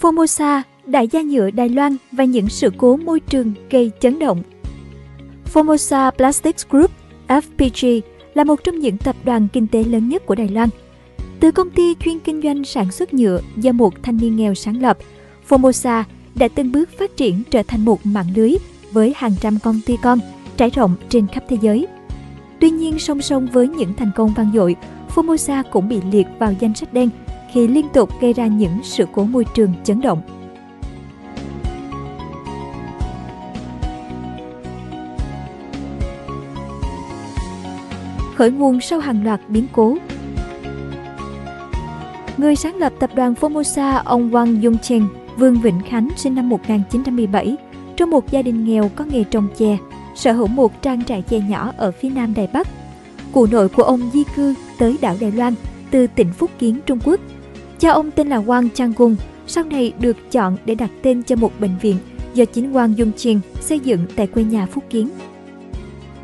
Formosa, đại gia nhựa Đài Loan và những sự cố môi trường gây chấn động. Formosa Plastics Group, FPG, là một trong những tập đoàn kinh tế lớn nhất của Đài Loan. Từ công ty chuyên kinh doanh sản xuất nhựa do một thanh niên nghèo sáng lập, Formosa đã từng bước phát triển trở thành một mạng lưới với hàng trăm công ty con trải rộng trên khắp thế giới. Tuy nhiên, song song với những thành công vang dội, Formosa cũng bị liệt vào danh sách đen khi liên tục gây ra những sự cố môi trường chấn động. Khởi nguồn sau hàng loạt biến cố Người sáng lập tập đoàn Formosa, ông Wang Yongchen, Vương Vĩnh Khánh sinh năm 1917, trong một gia đình nghèo có nghề trồng chè, sở hữu một trang trại chè nhỏ ở phía nam Đài Bắc. Cụ nội của ông di cư tới đảo Đài Loan từ tỉnh Phúc Kiến, Trung Quốc. Cha ông tên là Wang Chang-gung, sau này được chọn để đặt tên cho một bệnh viện do chính Wang Yongchen xây dựng tại quê nhà Phúc Kiến.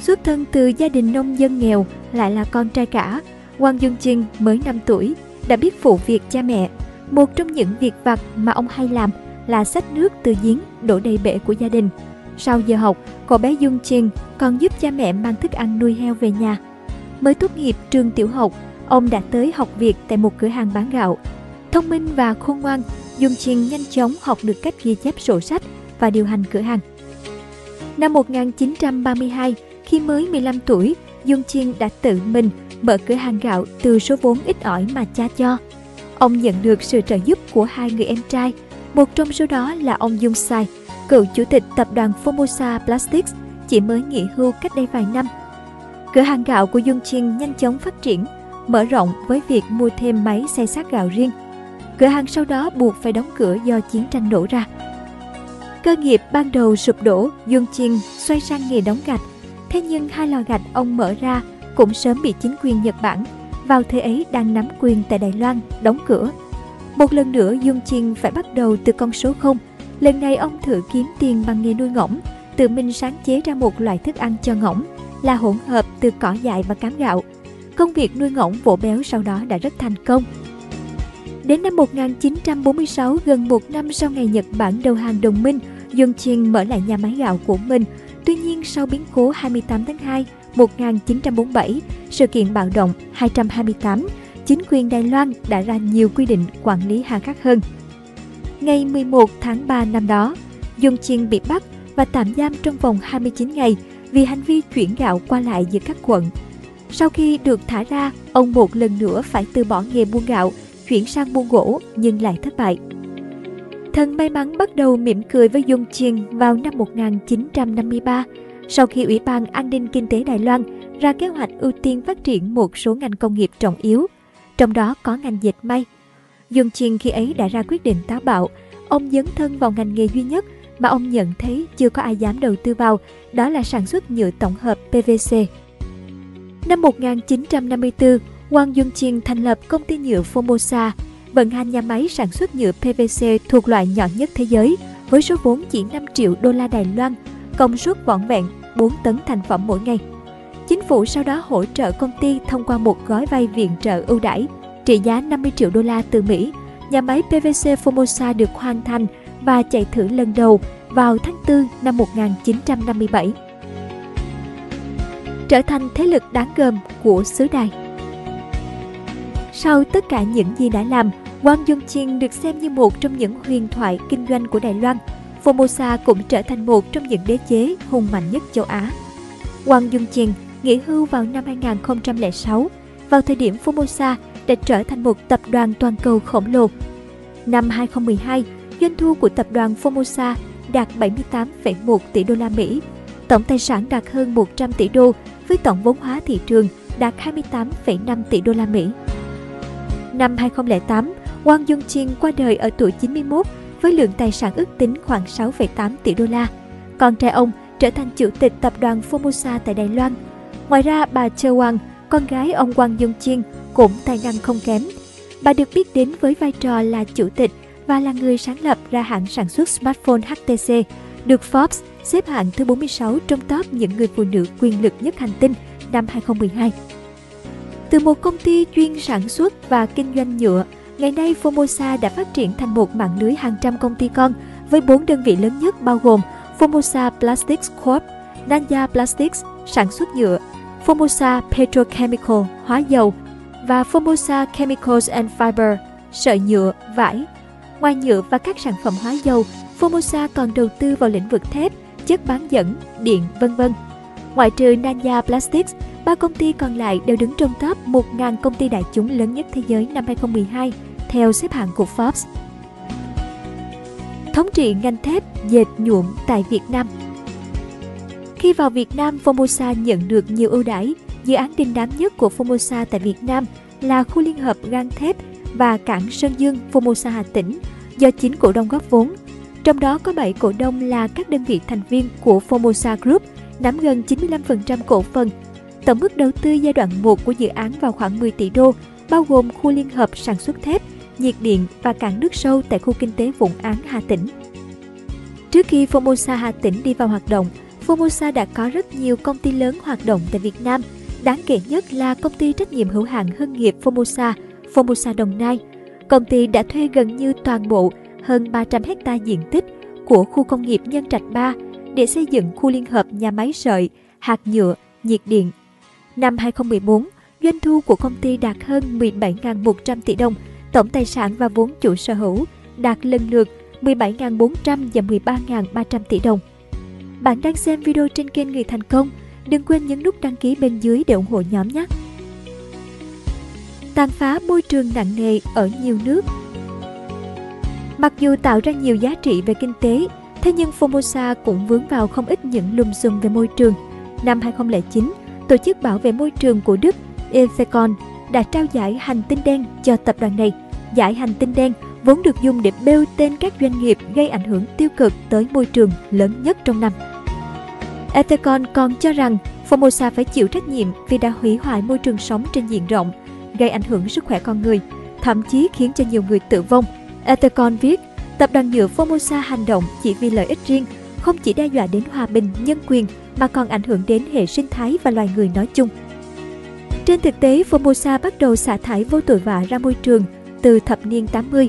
Xuất thân từ gia đình nông dân nghèo, lại là con trai cả, Wang Yongchen mới 5 tuổi đã biết phụ việc cha mẹ. Một trong những việc vặt mà ông hay làm là xách nước từ giếng đổ đầy bể của gia đình. Sau giờ học, cậu bé Dung Chen còn giúp cha mẹ mang thức ăn nuôi heo về nhà. Mới tốt nghiệp trường tiểu học, ông đã tới học việc tại một cửa hàng bán gạo. Thông minh và khôn ngoan, Dung Chiên nhanh chóng học được cách ghi chép sổ sách và điều hành cửa hàng. Năm 1932, khi mới 15 tuổi, Dung Chiên đã tự mình mở cửa hàng gạo từ số vốn ít ỏi mà cha cho. Ông nhận được sự trợ giúp của hai người em trai, một trong số đó là ông Dung Sai, cựu chủ tịch tập đoàn Formosa Plastics, chỉ mới nghỉ hưu cách đây vài năm. Cửa hàng gạo của Dung Chiên nhanh chóng phát triển, mở rộng với việc mua thêm máy xay sát gạo riêng. Cửa hàng sau đó buộc phải đóng cửa do chiến tranh nổ ra. Cơ nghiệp ban đầu sụp đổ, Dương Chiên xoay sang nghề đóng gạch. Thế nhưng hai lò gạch ông mở ra cũng sớm bị chính quyền Nhật Bản vào thời ấy đang nắm quyền tại Đài Loan đóng cửa. Một lần nữa Dương Chiên phải bắt đầu từ con số 0. Lần này ông thử kiếm tiền bằng nghề nuôi ngỗng, tự mình sáng chế ra một loại thức ăn cho ngỗng là hỗn hợp từ cỏ dại và cám gạo. Công việc nuôi ngỗng vỗ béo sau đó đã rất thành công. Đến năm 1946, gần một năm sau ngày Nhật Bản đầu hàng đồng minh, Dung Chin mở lại nhà máy gạo của mình. Tuy nhiên sau biến cố 28 tháng 2, 1947, sự kiện bạo động 228, chính quyền Đài Loan đã ra nhiều quy định quản lý hà khắc hơn. Ngày 11 tháng 3 năm đó, Dung Chiên bị bắt và tạm giam trong vòng 29 ngày vì hành vi chuyển gạo qua lại giữa các quận. Sau khi được thả ra, ông một lần nữa phải từ bỏ nghề buôn gạo, chuyển sang buôn gỗ nhưng lại thất bại. Thần may mắn bắt đầu mỉm cười với Dung Chiên vào năm 1953 sau khi Ủy ban An ninh Kinh tế Đài Loan ra kế hoạch ưu tiên phát triển một số ngành công nghiệp trọng yếu, trong đó có ngành dệt may. Dung Chiên khi ấy đã ra quyết định táo bạo, ông dấn thân vào ngành nghề duy nhất mà ông nhận thấy chưa có ai dám đầu tư vào, đó là sản xuất nhựa tổng hợp PVC. Năm 1954, Wang Yongqing thành lập công ty nhựa Formosa, vận hành nhà máy sản xuất nhựa PVC thuộc loại nhỏ nhất thế giới, với số vốn chỉ 5 triệu đô la Đài Loan công suất vỏn vẹn 4 tấn thành phẩm mỗi ngày. Chính phủ sau đó hỗ trợ công ty thông qua một gói vay viện trợ ưu đãi trị giá 50 triệu đô la từ Mỹ. Nhà máy PVC Formosa được hoàn thành và chạy thử lần đầu vào tháng 4 năm 1957. Trở thành thế lực đáng gờm của xứ đài. Sau tất cả những gì đã làm, Wang Yongqing được xem như một trong những huyền thoại kinh doanh của Đài Loan – Formosa cũng trở thành một trong những đế chế hùng mạnh nhất châu Á. Wang Yongqing nghỉ hưu vào năm 2006, vào thời điểm Formosa đã trở thành một tập đoàn toàn cầu khổng lồ. Năm 2012, doanh thu của tập đoàn Formosa đạt 78,1 tỷ đô la Mỹ, tổng tài sản đạt hơn 100 tỷ đô với tổng vốn hóa thị trường đạt 28,5 tỷ đô la Mỹ. Năm 2008, Wang Yongqing qua đời ở tuổi 91 với lượng tài sản ước tính khoảng 6,8 tỷ đô la. Con trai ông trở thành chủ tịch tập đoàn Formosa tại Đài Loan. Ngoài ra, bà Châu Wang, con gái ông Wang Yongqing, cũng tài năng không kém. Bà được biết đến với vai trò là chủ tịch và là người sáng lập ra hãng sản xuất smartphone HTC, được Forbes xếp hạng thứ 46 trong top những người phụ nữ quyền lực nhất hành tinh năm 2012. Từ một công ty chuyên sản xuất và kinh doanh nhựa, Ngày nay, Formosa đã phát triển thành một mạng lưới hàng trăm công ty con với bốn đơn vị lớn nhất bao gồm Formosa Plastics Corp, Nanya Plastics sản xuất nhựa, Formosa Petrochemical hóa dầu và Formosa Chemicals and Fiber sợi nhựa, vải. Ngoài nhựa và các sản phẩm hóa dầu, Formosa còn đầu tư vào lĩnh vực thép, chất bán dẫn, điện, vân vân. Ngoại trừ Nanya Plastics, ba công ty còn lại đều đứng trong top 1.000 công ty đại chúng lớn nhất thế giới năm 2012 theo xếp hạng của Forbes. Thống trị ngành thép, dệt, nhuộm tại Việt Nam Khi vào Việt Nam, Formosa nhận được nhiều ưu đãi. Dự án đình đám nhất của Formosa tại Việt Nam là khu liên hợp gang thép và cảng Sơn Dương, Formosa Hà Tĩnh do chính cổ đông góp vốn. Trong đó có 7 cổ đông là các đơn vị thành viên của Formosa Group, nắm gần 95% cổ phần. Tổng mức đầu tư giai đoạn 1 của dự án vào khoảng 10 tỷ đô, bao gồm khu liên hợp sản xuất thép, nhiệt điện và cảng nước sâu tại khu kinh tế Vũng Án Hà Tĩnh. Trước khi Formosa Hà Tĩnh đi vào hoạt động, Formosa đã có rất nhiều công ty lớn hoạt động tại Việt Nam. Đáng kể nhất là công ty trách nhiệm hữu hạn Hưng nghiệp Formosa, Formosa Đồng Nai. Công ty đã thuê gần như toàn bộ hơn 300 hecta diện tích của khu công nghiệp Nhân Trạch 3 để xây dựng khu liên hợp nhà máy sợi, hạt nhựa, nhiệt điện. Năm 2014, doanh thu của công ty đạt hơn 17.100 tỷ đồng, tổng tài sản và vốn chủ sở hữu đạt lần lượt 17.400 và 13.300 tỷ đồng. Bạn đang xem video trên kênh Người Thành Công, đừng quên nhấn nút đăng ký bên dưới để ủng hộ nhóm nhé! tàn phá môi trường nặng nề ở nhiều nước. Mặc dù tạo ra nhiều giá trị về kinh tế, thế nhưng Formosa cũng vướng vào không ít những lùm xùm về môi trường. Năm 2009, Tổ chức Bảo vệ Môi trường của Đức Ethicon đã trao giải Hành tinh đen cho tập đoàn này. Giải Hành tinh đen vốn được dùng để bêu tên các doanh nghiệp gây ảnh hưởng tiêu cực tới môi trường lớn nhất trong năm. Ethicon còn cho rằng Formosa phải chịu trách nhiệm vì đã hủy hoại môi trường sống trên diện rộng – gây ảnh hưởng sức khỏe con người, thậm chí khiến cho nhiều người tử vong. Ethicon viết, tập đoàn nhựa Formosa hành động chỉ vì lợi ích riêng, không chỉ đe dọa đến hòa bình, nhân quyền mà còn ảnh hưởng đến hệ sinh thái và loài người nói chung. Trên thực tế, Formosa bắt đầu xả thải vô tội vạ ra môi trường từ thập niên 80.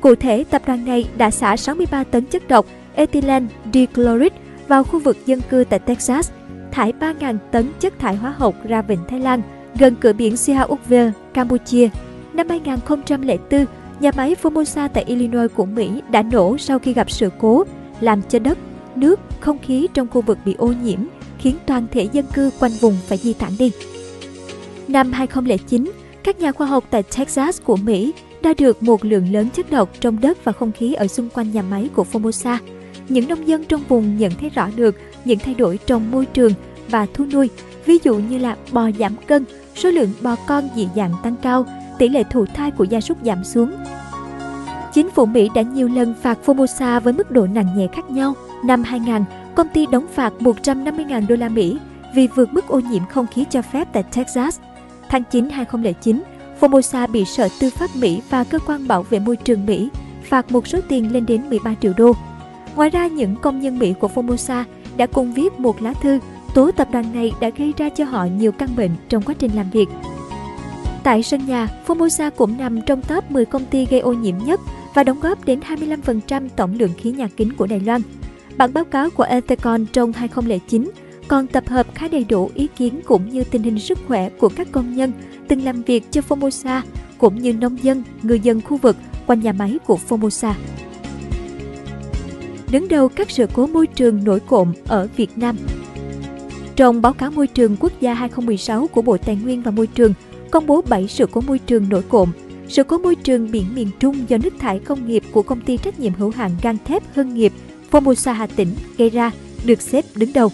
Cụ thể, tập đoàn này đã xả 63 tấn chất độc ethylene dichloride vào khu vực dân cư tại Texas, thải 3.000 tấn chất thải hóa học ra vịnh Thái Lan gần cửa biển Siaoukville, Campuchia. Năm 2004, nhà máy Formosa tại Illinois của Mỹ đã nổ sau khi gặp sự cố, làm cho đất, nước, không khí trong khu vực bị ô nhiễm, khiến toàn thể dân cư quanh vùng phải di tản đi. Năm 2009, các nhà khoa học tại Texas của Mỹ đã được một lượng lớn chất độc trong đất và không khí ở xung quanh nhà máy của Formosa. Những nông dân trong vùng nhận thấy rõ được những thay đổi trong môi trường và thu nuôi, ví dụ như là bò giảm cân, số lượng bò con dị dạng tăng cao, tỷ lệ thụ thai của gia súc giảm xuống. Chính phủ Mỹ đã nhiều lần phạt Formosa với mức độ nặng nhẹ khác nhau. Năm 2000, công ty đóng phạt 150.000 đô la Mỹ vì vượt mức ô nhiễm không khí cho phép tại Texas. Tháng 9 2009, Formosa bị Sở Tư pháp Mỹ và Cơ quan Bảo vệ Môi trường Mỹ phạt một số tiền lên đến 13 triệu đô. Ngoài ra, những công nhân Mỹ của Formosa đã cùng viết một lá thư tố tập đoàn này đã gây ra cho họ nhiều căn bệnh trong quá trình làm việc. Tại sân nhà, Formosa cũng nằm trong top 10 công ty gây ô nhiễm nhất và đóng góp đến 25% tổng lượng khí nhà kính của Đài Loan. Bản báo cáo của Ethicon trong 2009 còn tập hợp khá đầy đủ ý kiến cũng như tình hình sức khỏe của các công nhân từng làm việc cho Formosa cũng như nông dân, người dân khu vực quanh nhà máy của Formosa. Đứng đầu các sự cố môi trường nổi cộm ở Việt Nam trong báo cáo môi trường quốc gia 2016 của Bộ Tài nguyên và Môi trường, công bố 7 sự cố môi trường nổi cộm. Sự cố môi trường biển miền Trung do nước thải công nghiệp của công ty trách nhiệm hữu hạn gang thép Hưng nghiệp Formosa Hà Tĩnh gây ra được xếp đứng đầu.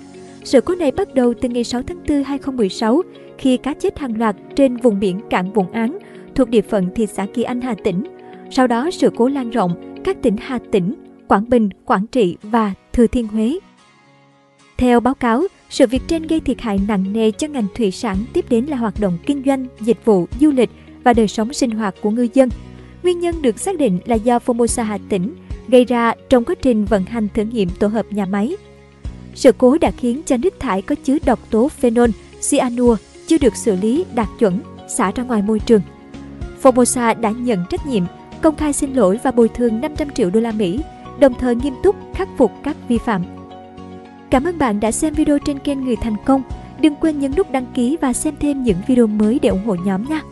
Sự cố này bắt đầu từ ngày 6 tháng 4 2016 khi cá chết hàng loạt trên vùng biển cảng Vũng Án thuộc địa phận thị xã Kỳ Anh Hà Tĩnh. Sau đó sự cố lan rộng các tỉnh Hà Tĩnh, Quảng Bình, Quảng Trị và Thừa Thiên Huế. Theo báo cáo, sự việc trên gây thiệt hại nặng nề cho ngành thủy sản tiếp đến là hoạt động kinh doanh, dịch vụ, du lịch và đời sống sinh hoạt của ngư dân. Nguyên nhân được xác định là do Formosa Hà Tĩnh gây ra trong quá trình vận hành thử nghiệm tổ hợp nhà máy. Sự cố đã khiến cho nước thải có chứa độc tố phenol, cyanua chưa được xử lý đạt chuẩn xả ra ngoài môi trường. Formosa đã nhận trách nhiệm, công khai xin lỗi và bồi thường 500 triệu đô la Mỹ, đồng thời nghiêm túc khắc phục các vi phạm. Cảm ơn bạn đã xem video trên kênh Người Thành Công. Đừng quên nhấn nút đăng ký và xem thêm những video mới để ủng hộ nhóm nha.